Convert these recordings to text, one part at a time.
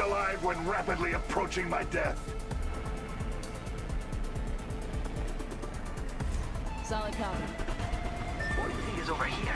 alive when rapidly approaching my death. Solid copy. What do you think is over here?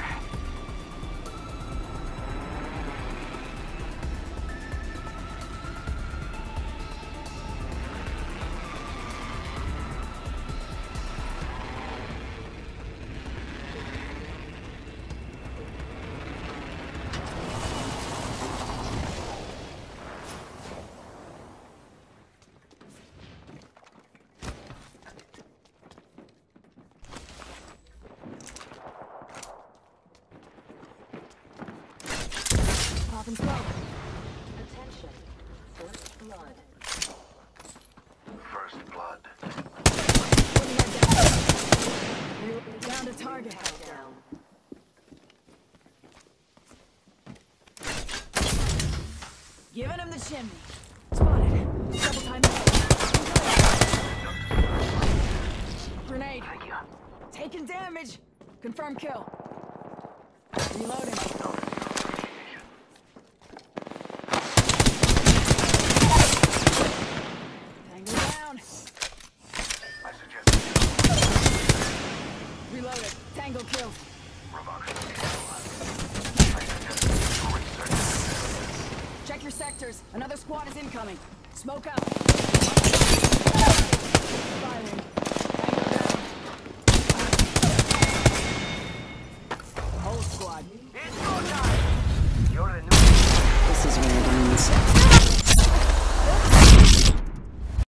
Popping smoke. Attention. First blood. First blood. Down to target. Down. Giving him the chimney. Spotted. Double time. Grenade. Taking damage. Confirm kill. Reloading. Tango killed. Check your sectors. Another squad is incoming. Smoke out. Whole squad. It's go time. You're the new. This is where it ends.